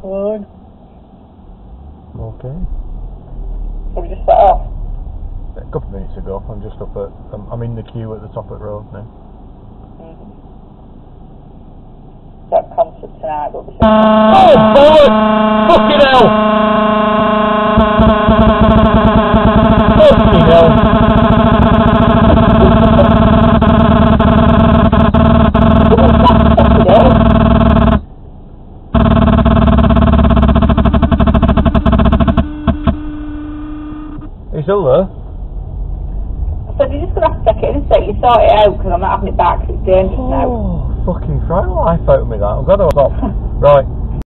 Fine. Okay. So we just set off. A couple of minutes ago, I'm just up at. I'm, I'm in the queue at the top of the road now. Mm-hmm. That concert tonight, but we should. Oh, boy! Fucking hell! Fucking hell! You still there? So you're just gonna have to take it in and say you sort it out because I'm not having it back. it's dangerous now. Oh, fucking fright the life out of me that. I'm glad I was off. right,